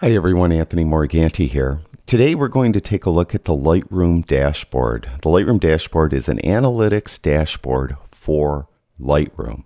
Hi everyone, Anthony Morganti here. Today we're going to take a look at the Lightroom dashboard. The Lightroom dashboard is an analytics dashboard for Lightroom.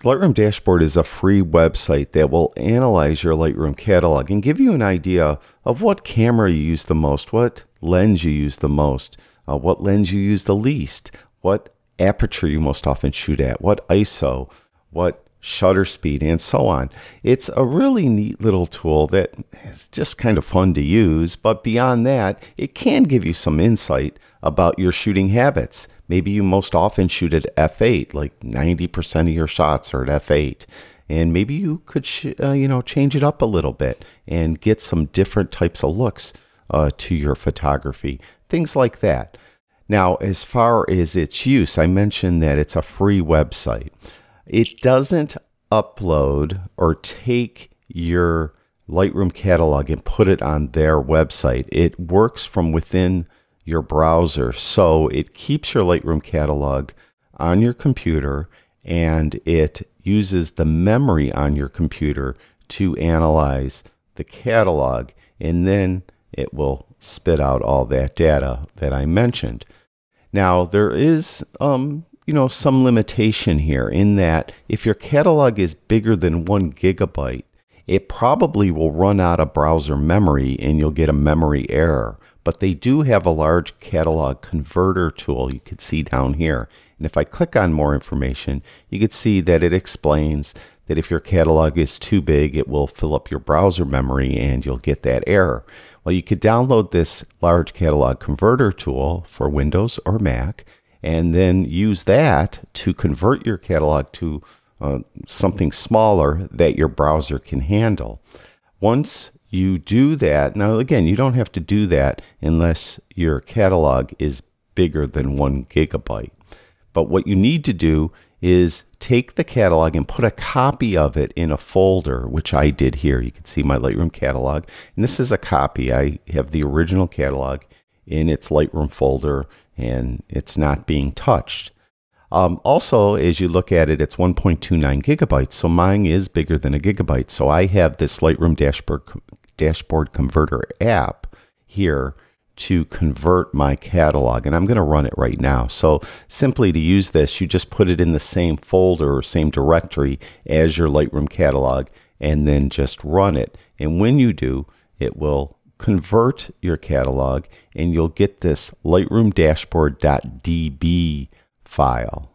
The Lightroom Dashboard is a free website that will analyze your Lightroom catalog and give you an idea of what camera you use the most, what lens you use the most, uh, what lens you use the least, what aperture you most often shoot at, what ISO, what shutter speed, and so on. It's a really neat little tool that is just kind of fun to use, but beyond that, it can give you some insight about your shooting habits. Maybe you most often shoot at f8, like 90% of your shots are at f8. And maybe you could, uh, you know, change it up a little bit and get some different types of looks uh, to your photography. Things like that. Now, as far as its use, I mentioned that it's a free website. It doesn't upload or take your Lightroom catalog and put it on their website. It works from within your browser. So it keeps your Lightroom catalog on your computer and it uses the memory on your computer to analyze the catalog and then it will spit out all that data that I mentioned. Now there is um, you know some limitation here in that if your catalog is bigger than one gigabyte, it probably will run out of browser memory and you'll get a memory error but they do have a large catalog converter tool you can see down here. And if I click on more information, you can see that it explains that if your catalog is too big, it will fill up your browser memory and you'll get that error. Well, you could download this large catalog converter tool for Windows or Mac and then use that to convert your catalog to uh, something smaller that your browser can handle. Once you do that. Now, again, you don't have to do that unless your catalog is bigger than one gigabyte. But what you need to do is take the catalog and put a copy of it in a folder, which I did here. You can see my Lightroom catalog. And this is a copy. I have the original catalog in its Lightroom folder and it's not being touched. Um, also, as you look at it, it's 1.29 gigabytes. So mine is bigger than a gigabyte. So I have this Lightroom dashboard dashboard converter app here to convert my catalog and I'm going to run it right now. So simply to use this, you just put it in the same folder or same directory as your Lightroom catalog and then just run it. And when you do, it will convert your catalog and you'll get this Lightroom dashboard.db file.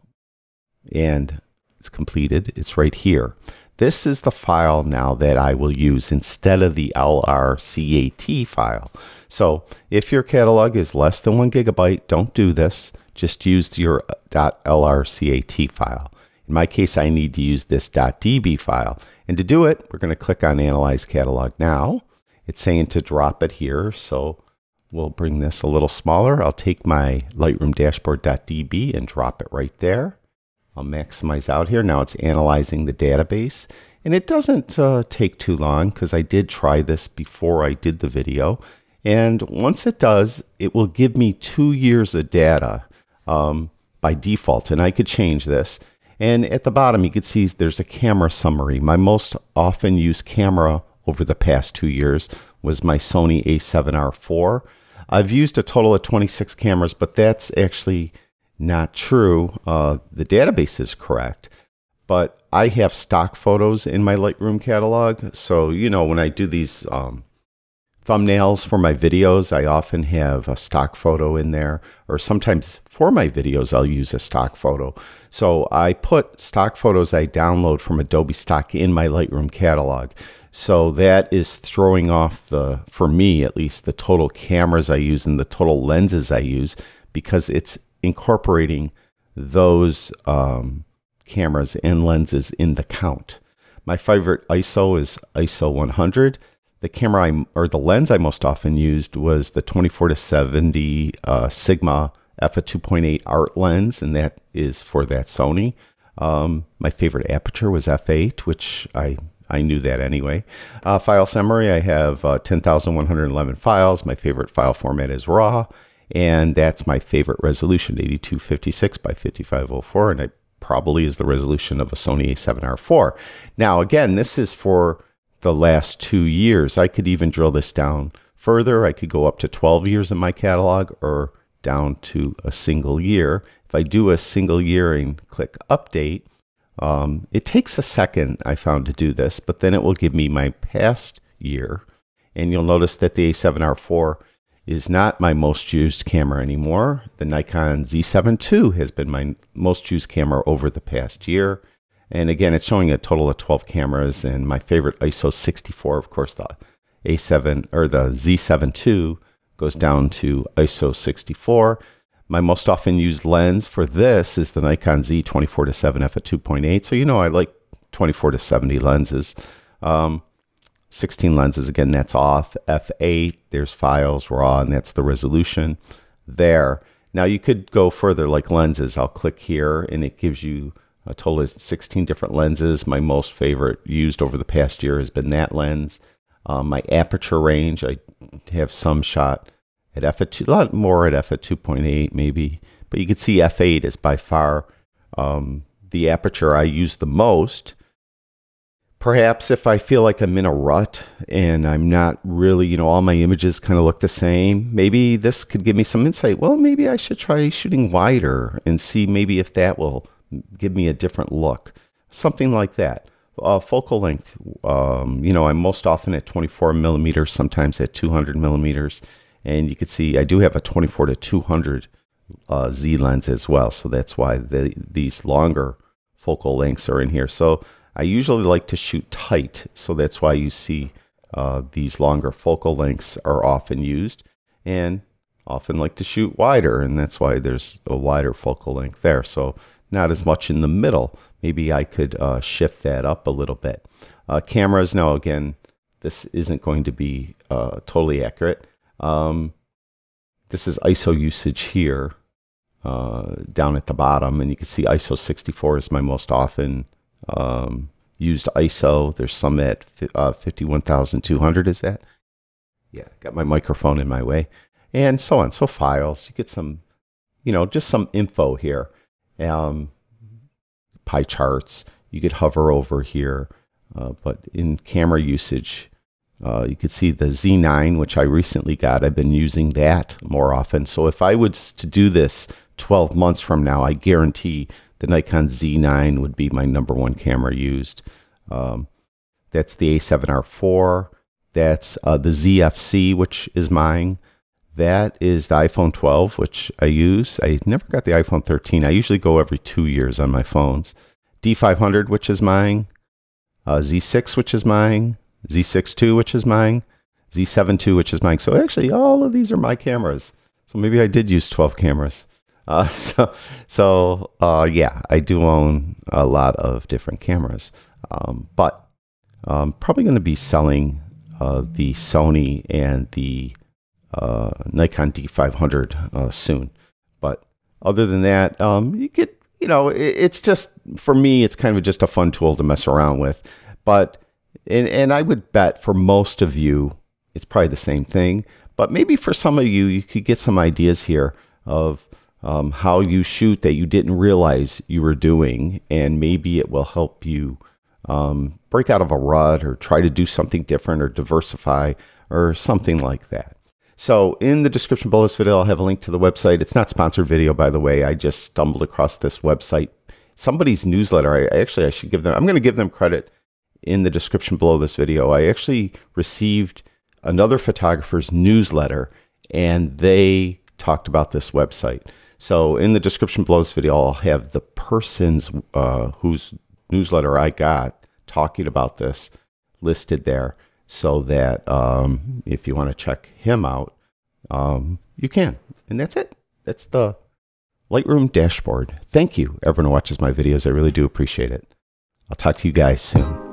And it's completed. It's right here. This is the file now that I will use instead of the LRCAT file. So if your catalog is less than one gigabyte, don't do this. Just use your .lrcat file. In my case, I need to use this .db file. And to do it, we're going to click on Analyze Catalog Now. It's saying to drop it here, so we'll bring this a little smaller. I'll take my Lightroom dashboard.db and drop it right there. I'll maximize out here. Now it's analyzing the database. And it doesn't uh, take too long because I did try this before I did the video. And once it does, it will give me two years of data um, by default. And I could change this. And at the bottom, you can see there's a camera summary. My most often used camera over the past two years was my Sony a7R IV. I've used a total of 26 cameras, but that's actually not true. Uh, the database is correct, but I have stock photos in my Lightroom catalog. So, you know, when I do these um, thumbnails for my videos, I often have a stock photo in there, or sometimes for my videos, I'll use a stock photo. So I put stock photos I download from Adobe Stock in my Lightroom catalog. So that is throwing off the, for me at least, the total cameras I use and the total lenses I use because it's incorporating those um, cameras and lenses in the count. My favorite ISO is ISO 100. The camera I, or the lens I most often used was the 24 to 70 uh, Sigma f2.8 art lens, and that is for that Sony. Um, my favorite aperture was f8, which I I knew that anyway. Uh, file summary, I have uh, 10,111 files. My favorite file format is RAW, and that's my favorite resolution, 8256 by 5504, and it probably is the resolution of a Sony a7R4. Now, again, this is for the last two years. I could even drill this down further. I could go up to 12 years in my catalog or down to a single year. If I do a single year and click update, um, it takes a second, I found, to do this, but then it will give me my past year. And you'll notice that the A7R IV is not my most used camera anymore. The Nikon Z7 II has been my most used camera over the past year. And again, it's showing a total of 12 cameras, and my favorite ISO 64, of course, the A7 or the Z7 II goes down to ISO 64. My most often used lens for this is the Nikon Z 24 to 7 f at 2.8. So you know I like 24 to 70 lenses. Um, 16 lenses again, that's off. f8, there's files raw, and that's the resolution there. Now you could go further like lenses. I'll click here, and it gives you a total of 16 different lenses. My most favorite used over the past year has been that lens. Um, my aperture range, I have some shot at f2, a lot more at f at 2.8 maybe, but you can see f8 is by far um, the aperture I use the most. Perhaps if I feel like I'm in a rut and I'm not really, you know, all my images kind of look the same, maybe this could give me some insight. Well, maybe I should try shooting wider and see maybe if that will give me a different look. Something like that. Uh, focal length, um, you know, I'm most often at 24 millimeters, sometimes at 200 millimeters. And you can see I do have a 24 to 200 uh, Z lens as well. So that's why the, these longer focal lengths are in here. So I usually like to shoot tight. So that's why you see uh, these longer focal lengths are often used. And often like to shoot wider. And that's why there's a wider focal length there. So not as much in the middle. Maybe I could uh, shift that up a little bit. Uh, cameras, now again, this isn't going to be uh, totally accurate. Um, this is ISO usage here uh, down at the bottom, and you can see ISO 64 is my most often um, used ISO. There's some at uh, 51,200, is that? Yeah, got my microphone in my way, and so on. So files, you get some, you know, just some info here. Um, pie charts, you could hover over here, uh, but in camera usage, uh, you could see the Z9, which I recently got. I've been using that more often. So if I was to do this 12 months from now, I guarantee the Nikon Z9 would be my number one camera used. Um, that's the A7R4. That's uh, the ZFC, which is mine. That is the iPhone 12, which I use. I never got the iPhone 13. I usually go every two years on my phones. D500, which is mine. Uh, Z6, which is mine. Z6 which is mine, Z7 which is mine. So actually, all of these are my cameras. So maybe I did use 12 cameras. Uh, so, so uh, yeah, I do own a lot of different cameras, um, but I'm um, probably going to be selling uh, the Sony and the uh, Nikon D500 uh, soon. But other than that, um, you get, you know, it, it's just for me, it's kind of just a fun tool to mess around with. But and, and I would bet for most of you, it's probably the same thing. But maybe for some of you, you could get some ideas here of um, how you shoot that you didn't realize you were doing. And maybe it will help you um, break out of a rut or try to do something different or diversify or something like that. So in the description below this video, I'll have a link to the website. It's not sponsored video, by the way. I just stumbled across this website. Somebody's newsletter. I, actually I should give them. I'm going to give them credit in the description below this video. I actually received another photographer's newsletter and they talked about this website. So in the description below this video, I'll have the person's uh, whose newsletter I got talking about this listed there so that um, if you want to check him out, um, you can. And that's it. That's the Lightroom dashboard. Thank you, everyone who watches my videos. I really do appreciate it. I'll talk to you guys soon.